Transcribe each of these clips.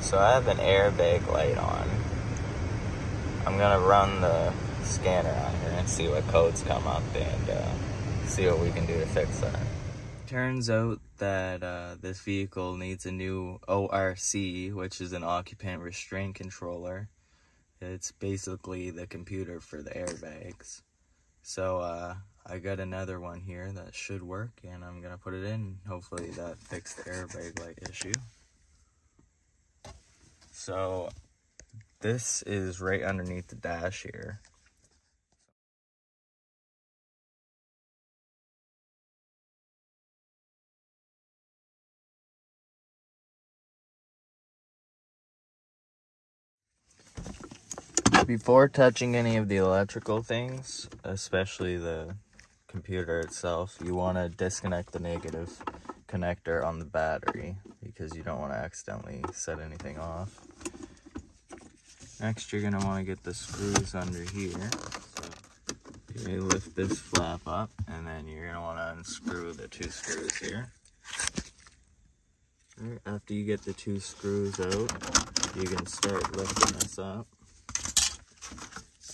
So I have an airbag light on. I'm gonna run the scanner on here and see what codes come up and uh, see what we can do to fix that. Turns out that uh, this vehicle needs a new ORC, which is an occupant restraint controller. It's basically the computer for the airbags. So uh, I got another one here that should work and I'm gonna put it in. Hopefully that fixed the airbag light issue. So this is right underneath the dash here. Before touching any of the electrical things, especially the computer itself, you want to disconnect the negative connector on the battery because you don't want to accidentally set anything off. Next, you're going to want to get the screws under here. So you lift this flap up and then you're want to unscrew the two screws here. After you get the two screws out, you can start lifting this up.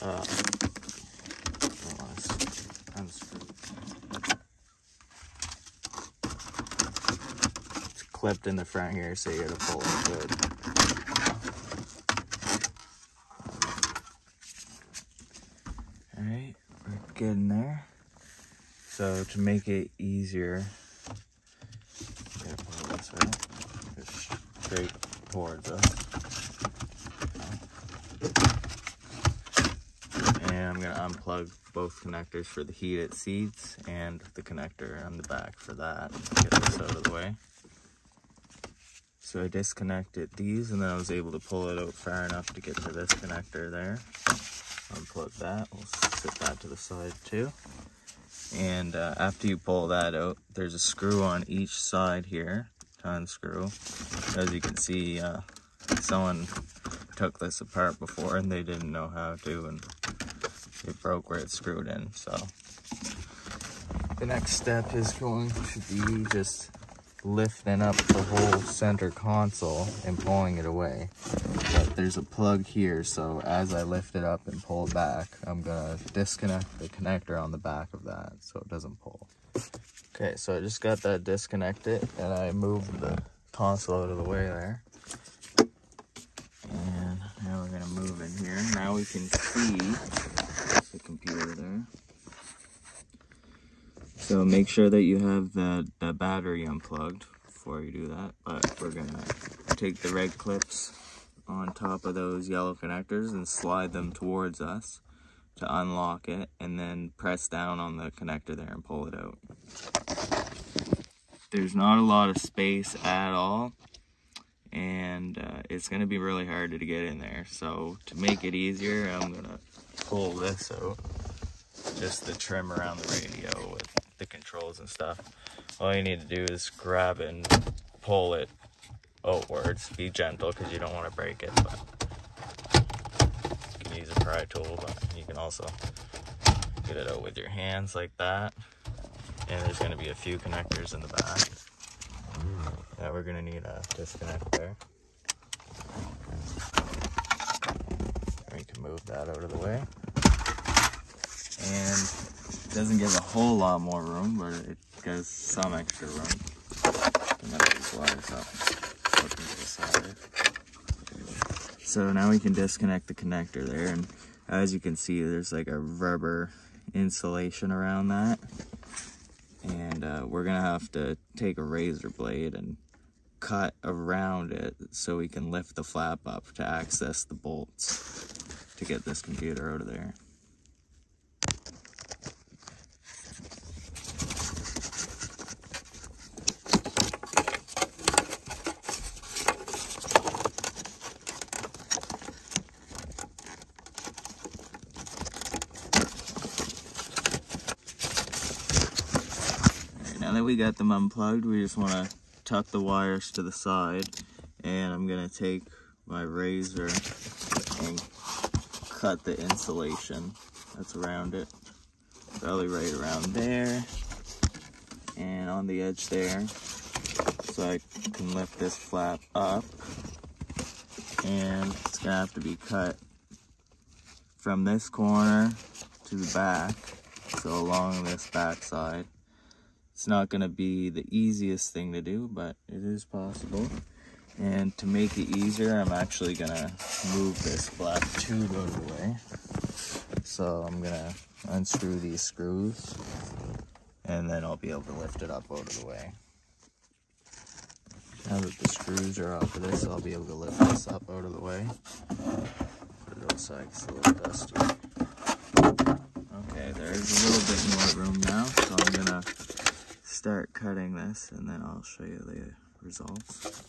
Uh. It's clipped in the front here, so you gotta pull it good. Alright, we're getting there. So to make it easier, just straight towards us. And I'm gonna unplug both connectors for the heated seats and the connector on the back for that. Get this out of the way. So I disconnected these and then I was able to pull it out far enough to get to this connector there. Unplug that, we'll sit that to the side too. And uh, after you pull that out, there's a screw on each side here to unscrew. As you can see, uh, someone took this apart before and they didn't know how to and it broke where it's screwed in. So the next step is going to be just lifting up the whole center console and pulling it away. But there's a plug here, so as I lift it up and pull it back, I'm gonna disconnect the connector on the back of that so it doesn't pull. Okay, so I just got that disconnected and I moved the console out of the way there. And now we're gonna move in here. Now we can see the computer there. So make sure that you have the, the battery unplugged before you do that. But we're gonna take the red clips on top of those yellow connectors and slide them towards us to unlock it and then press down on the connector there and pull it out. There's not a lot of space at all and uh, it's gonna be really hard to get in there. So to make it easier, I'm gonna pull this out, just the trim around the radio with the controls and stuff. All you need to do is grab and pull it outwards. Be gentle because you don't want to break it, but you can use a pry tool, but you can also get it out with your hands like that. And there's going to be a few connectors in the back that we're going to need a disconnect there. We can move that out of the way. And doesn't give a whole lot more room, but it gives some extra room. So now we can disconnect the connector there, and as you can see, there's like a rubber insulation around that. And uh, we're gonna have to take a razor blade and cut around it so we can lift the flap up to access the bolts to get this computer out of there. Got them unplugged, we just want to tuck the wires to the side and I'm gonna take my razor and cut the insulation that's around it probably right around there and on the edge there so I can lift this flap up and it's gonna have to be cut from this corner to the back, so along this back side. It's not gonna be the easiest thing to do, but it is possible. And to make it easier, I'm actually gonna move this black tube out of the way. So I'm gonna unscrew these screws and then I'll be able to lift it up out of the way. Now that the screws are off of this, I'll be able to lift this up out of the way. Put it outside, it's a little dusty. Okay, there's a little bit more room now, so I'm gonna start cutting this and then I'll show you the results.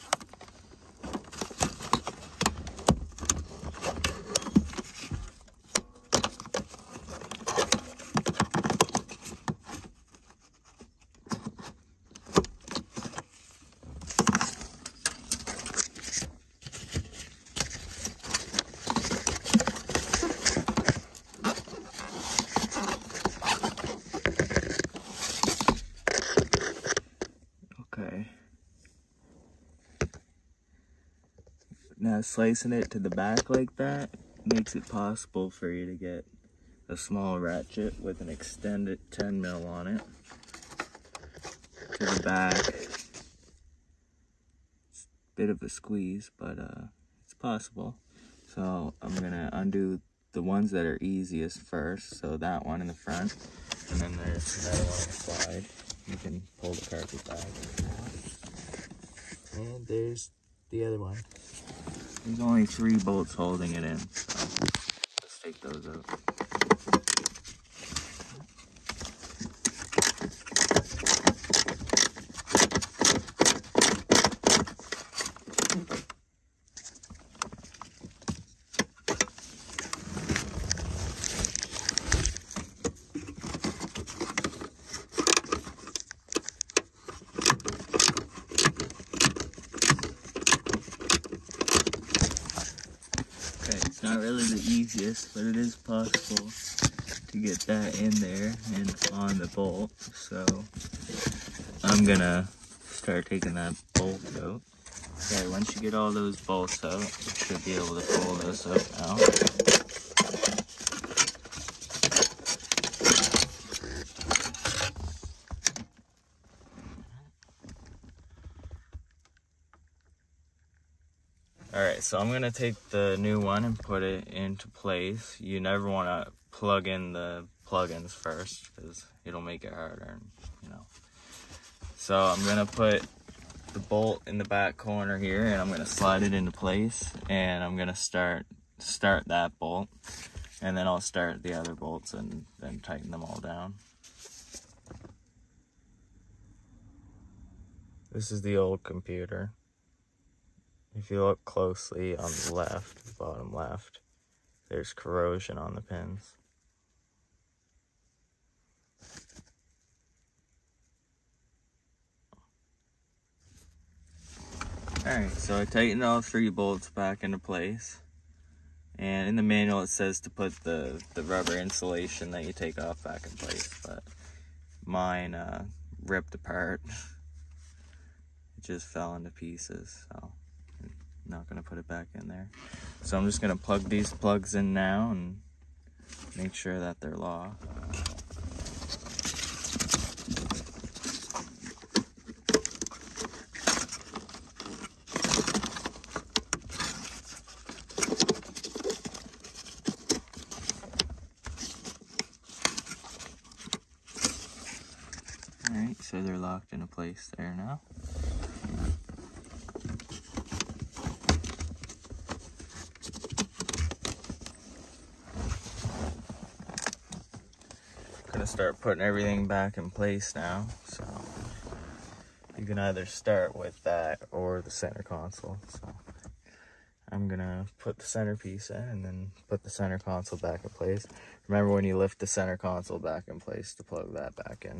Slicing it to the back like that makes it possible for you to get a small ratchet with an extended 10 mil on it to the back. It's a bit of a squeeze, but uh, it's possible. So I'm gonna undo the ones that are easiest first. So that one in the front, and then there's another one on the side. You can pull the carpet back. And there's the other one. There's only three bolts holding it in, so let's take those out. not really the easiest, but it is possible to get that in there and on the bolt. So I'm gonna start taking that bolt out. Okay, once you get all those bolts out, you should be able to pull this up now. Alright, so I'm to take the new one and put it into place. You never want to plug in the plugins first because it'll make it harder, and, you know. So I'm to put the bolt in the back corner here and I'm to slide it into place and I'm to start start that bolt and then I'll start the other bolts and then tighten them all down. This is the old computer. If you look closely on the left, bottom left, there's corrosion on the pins. Alright, so I tightened all three bolts back into place. And in the manual it says to put the, the rubber insulation that you take off back in place, but mine uh, ripped apart. It just fell into pieces, so not gonna put it back in there. So I'm just gonna plug these plugs in now and make sure that they're locked. Alright, so they're locked into place there now. Start putting everything back in place now. So you can either start with that or the center console. So I'm gonna put the centerpiece in and then put the center console back in place. Remember when you lift the center console back in place to plug that back in.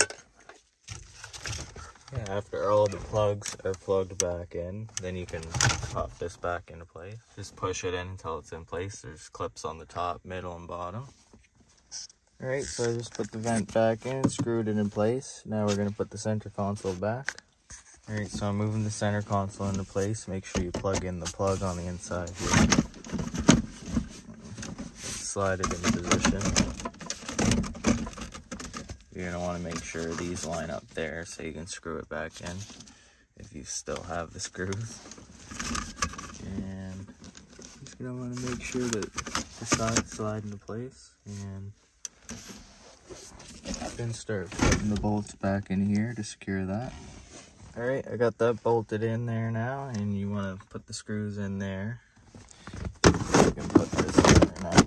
Yeah, after all the plugs are plugged back in, then you can pop this back into place. Just push it in until it's in place. There's clips on the top, middle, and bottom. Alright, so I just put the vent back in, screwed it in place. Now we're going to put the center console back. Alright, so I'm moving the center console into place. Make sure you plug in the plug on the inside here. Slide it into position. You're gonna wanna make sure these line up there so you can screw it back in if you still have the screws. And just gonna wanna make sure that the sides slide into place and then start putting the bolts back in here to secure that. All right, I got that bolted in there now, and you want to put the screws in there. You can put this in now.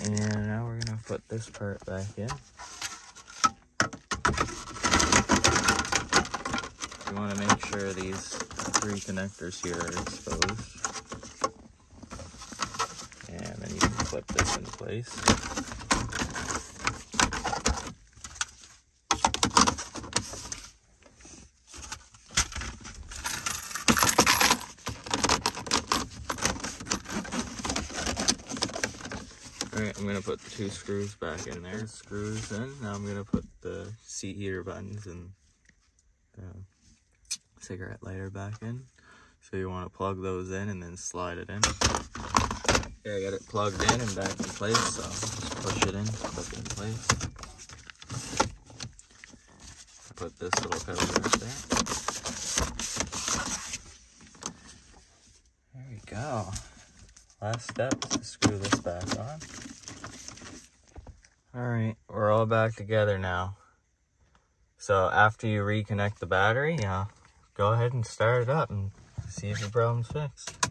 And now we're gonna put this part back in. You want to make sure these three connectors here are exposed. And then you can flip this into place. Alright, I'm gonna put the two screws back in there. Screws in. Now I'm gonna put the seat heater buttons and the cigarette lighter back in. So you want to plug those in and then slide it in. Okay, I got it plugged in and back in place, so just push it in, clip it in place. Put this little cover right there. There we go. Last step to screw this back on. Alright, we're all back together now. So after you reconnect the battery, yeah, go ahead and start it up and see if your problem's fixed.